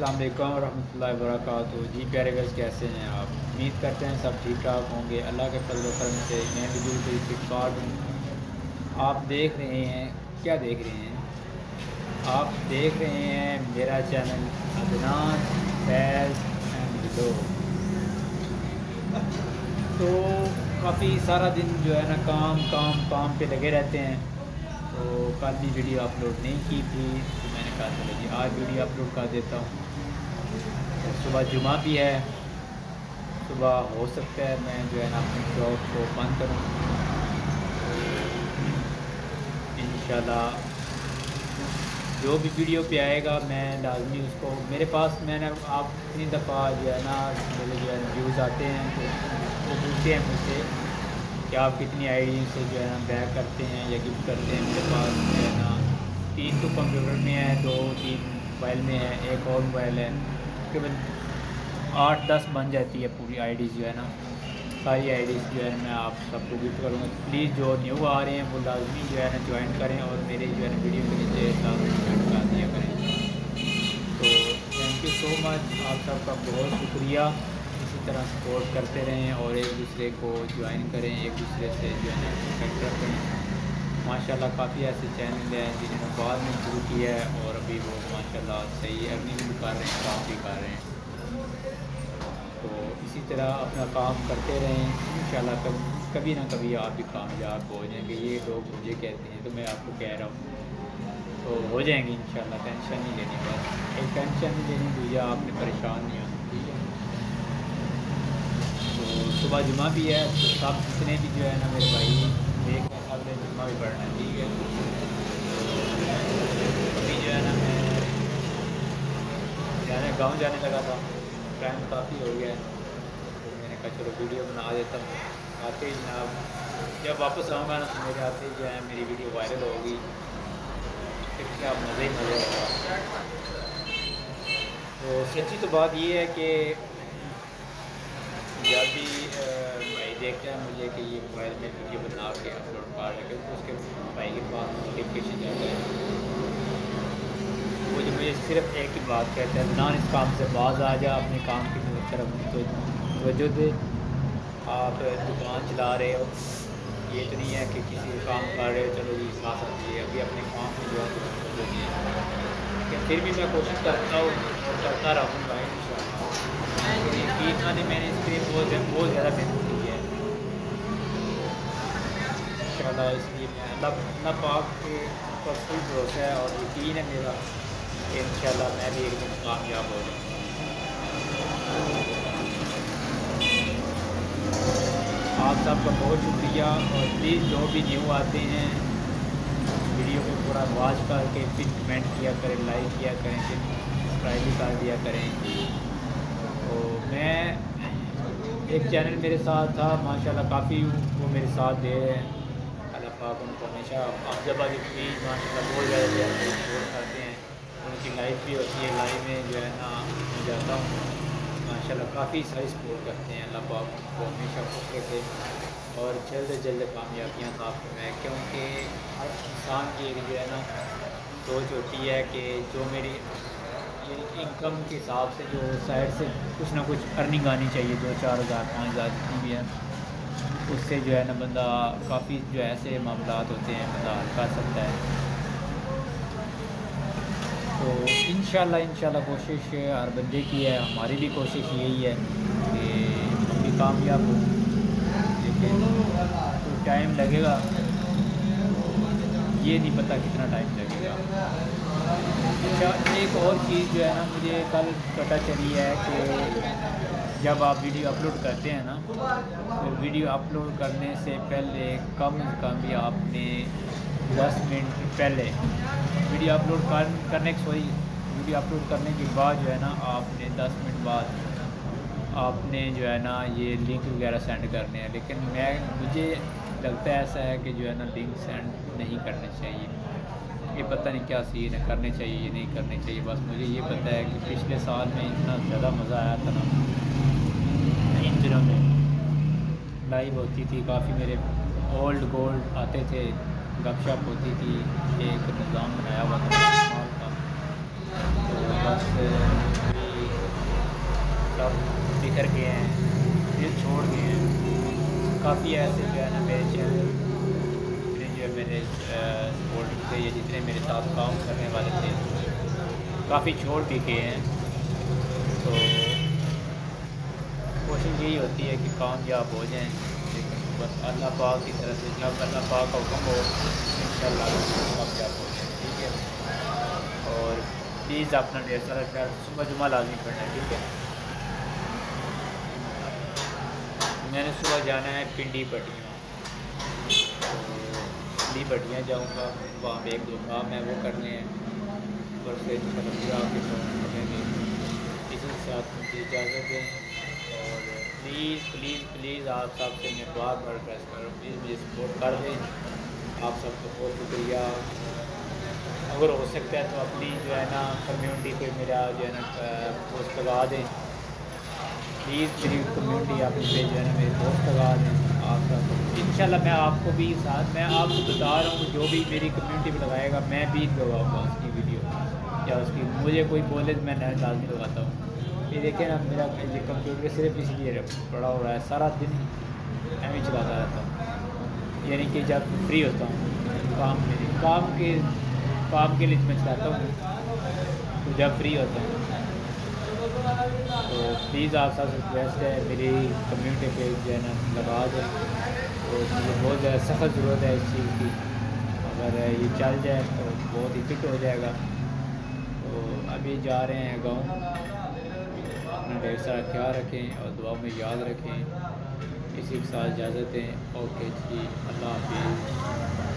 अस्सलाम वालेकुम रहमतुल्लाहि वबरकातुहू जी, प्यारे गज कैसे हैं आप? उम्मीद करते हैं सब ठीक ठाक होंगे। अल्लाह के फजल करम से मैं भी बिल्कुल ठीक ठाक हूँ। आप देख रहे हैं, क्या देख रहे हैं? आप देख रहे हैं मेरा चैनल अदनान फैज़ एंड लो तो काफ़ी सारा दिन जो है ना, काम काम काम पे लगे रहते हैं। तो कल भी वीडियो अपलोड नहीं की थी तो मैंने कहा, चलो जी, आज वीडियो अपलोड कर देता हूँ। सुबह जुमा भी है। सुबह हो सकता है मैं जो है ना अपनी जॉब को बंद करूँ। इन जो भी वीडियो पे आएगा मैं लाजमी उसको। मेरे पास मैंने आप इतनी दफ़ा जो है ना मेरे जो है व्यूज़ आते हैं तो वो पूछते हैं मुझसे कि आप कितनी आईडी से जो है ना बैक करते हैं या गिफ्ट करते हैं मेरे पास। जो है ना तीन तो कंप्यूटर में है, दो तीन मोबाइल में है, एक और मोबाइल है। तकरीबन आठ, दस बन जाती है पूरी आईडी जो है ना। सारी आई जो है मैं आप सबको गिफ्ट करूँगा। प्लीज़ जो न्यू आ रहे हैं, वो लाजमी जो है ना ज्वाइन करें और मेरे जो है ना वीडियो के नीचे ज्वाइन कर दिया करें। तो थैंक यू सो मच आप सबका बहुत शुक्रिया। इसी तरह सपोर्ट करते रहें और एक दूसरे को ज्वाइन करें, एक दूसरे से जो है ना रखें माशाल्लाह काफ़ी ऐसे चैनल हैं जिन्होंने बाद में शुरू किया है और अभी वो माशाल्लाह सही भी कर रहे हैं, काम भी कर रहे हैं। तो इसी तरह अपना काम करते रहें। इन कभी कभी ना कभी आप भी कामयाब हो जाएँगे। ये लोग मुझे कहते हैं तो मैं आपको कह रहा हूँ। तो हो जाएँगे इन टेंशन नहीं लेनी बस एक टेंशन नहीं लेनी दूजा आपने परेशान नहीं होना। ठीक है। सुबह जुमा भी है तो सब जितने भी जो है ना मेरे भाई देख रहे सबने जुमा भी पढ़ना है। ठीक है अभी जो है ना मैं जाने गाँव जाने लगा था। टाइम काफ़ी हो गया। तो मैंने कहा, चलो वीडियो बना देता हूँ। आते ही जनाब, जब वापस आऊँगा ना तो मेरे आते ही जो है मेरी वीडियो वायरल होगी फिर क्या मज़े ही मज़े होगा तो सच्ची तो बात ये है कि जब भी भाई देखते हैं मुझे कि ये मोबाइल में वीडियो बना के अपलोड कर रहे तो उसके भाई के पास नोटिफिकेशन जाता है। वो जो मुझे सिर्फ़ एक ही बात कहते हैं, ना इस काम से बाज आ जा, अपने काम की तरफ़ तो वजह दे। आप दुकान चला रहे हो, ये तो नहीं है कि किसी काम कर रहे हो, चलो जी साथ रखिए अभी अपने काम में जो है फिर भी मैं कोशिश करता हूँ और करता रहूँगा यकीन माने, मैंने इस पर बहुत बहुत ज़्यादा मेहनत की है। इसलिए मैं अल्लाह अल्लाह पाक के ऊपर फुल भरोसा है और यकीन है मेरा। इंशाल्लाह, मैं भी एक दिन कामयाब हो जाऊँगा। आप सबका बहुत शुक्रिया, और प्लीज़ जो भी न्यू आते हैं वीडियो को पूरा वॉच करके फिर कमेंट किया करें लाइक किया करें, फिर सब्सक्राइब भी कर दिया करें। तो मैं एक चैनल मेरे साथ था, माशाल्लाह काफ़ी वो मेरे साथ दे रहे हैं अल्लाह पाक उनको हमेशा, आप जब आगे प्लीज़ माशाल्लाह बहुत ज़्यादा चैनल सपोर्ट करते हैं उनकी लाइफ भी होती है लाइफ में जो है ना मैं जाता हूँ। माशाल्लाह, काफ़ी सारी सपोर्ट करते हैं, अल्लाह पाक उनको हमेशा खुश रखे। और जल्द से जल्द कामयाबियाँ प्राप्त मैं क्योंकि हर इंसान की एक जो है ना, सोच होती है कि जो मेरी इनकम के हिसाब से, जो साइड से कुछ ना कुछ अर्निंग आनी चाहिए, दो चार हज़ार, पाँच हज़ार जितनी भी है, उससे जो है ना बंदा काफ़ी जो ऐसे मामला होते हैं, बंदा हल कर सकता है। तो इन शाला कोशिश हर बंदे की है, हमारी भी कोशिश यही है कि हम भी कामयाब हो। लेकिन तो टाइम लगेगा, ये नहीं पता कितना टाइम लगेगा। अच्छा एक और चीज़ जो है ना, मुझे कल पता चली है कि जब आप वीडियो अपलोड करते हैं ना तो वीडियो अपलोड करने से पहले कम कम भी आपने 10 मिनट पहले वीडियो अपलोड कर, करने सॉरी वीडियो अपलोड करने के बाद जो है ना आपने 10 मिनट बाद आपने जो है ना ये लिंक वगैरह सेंड करने हैं। लेकिन मैं मुझे लगता है ऐसा है कि जो है ना लिंक सेंड नहीं करने चाहिए। ये पता नहीं क्या सीन है करने चाहिए ये नहीं करने चाहिए। बस मुझे ये पता है कि पिछले साल में इतना ज़्यादा मज़ा आया था ना इन दिनों में। लाइव होती थी काफ़ी मेरे ओल्ड गोल्ड आते थे। गपशप होती थी, एक निज़ाम बनाया हुआ था तो बस, सब बिखर गए हैं, दिल छोड़ गए हैं। काफ़ी ऐसे जो है ना मेरे चैनल जो है मेरे सपोर्ट थे या जितने मेरे साथ काम करने वाले थे, काफ़ी छोड़ भी गए हैं। तो कोशिश यही होती है कि कामयाब हो जाएँ बस अल्लाह पाक की तरफ़ से जब अल्लाह पाक का हुक्म हो इन कामयाब हो जाए ठीक है? और प्लीज़ अपना ढेर सारा ख्याल सुबह जुमा लाजमी पढ़ना है ठीक है? मैंने सुबह जाना है पिंडी पटियाँ तो पिंडी पटियाँ जाऊँगा, वहाँ पे एक दो काम है, वो करने हैं। और फिर आके करेंगे इसी साथ मुझे इजाज़त दें। और प्लीज़ प्लीज़ प्लीज़ आप सबसे मैं दुआ कर। प्रेस करूँ प्लीज़ मुझे सपोर्ट कर दें। आप सबको बहुत शुक्रिया। अगर हो सकता है तो अपनी जो है ना कम्युनिटी पे मेरा जो है ना पोस्ट लगा दें। प्लीज़ मेरी कम्युनिटी आप पे जो है ना मेरे दोस्त लगा दें। आप सब इन मैं आपको भी साथ, मैं आपको बता रहा हूँ, जो भी मेरी कम्युनिटी में लगाएगा, मैं भी लगाऊँगा उसकी वीडियो या उसकी, मुझे कोई बोले तो मैं लाजमी लगाता हूँ। ये देखें ना, मेरा ये कंप्यूटर सिर्फ़ इसलिए पड़ा हो रहा है, सारा दिन मैं भी चलाता रहता हूँ। यानी कि जब फ्री होता हूँ, काम मेरे काम के काम के लिए मैं चलाता हूँ। तो जब फ्री होता हूँ तो प्लीज़ आप सब रिक्वेस्ट है, मेरी कम्युनिटी पे जो है ना, लगा दें। तो मुझे बहुत ज़्यादा सख्त ज़रूरत है इस चीज़ की। अगर ये चल जाए तो बहुत ही फिट हो जाएगा। तो अभी जा रहे हैं गाँव। अपना ढेर ख्याल रखें और दुआ में याद रखें। इसी के साथ इजाज़त दें। ओके जी, अल्लाह हाफिज़।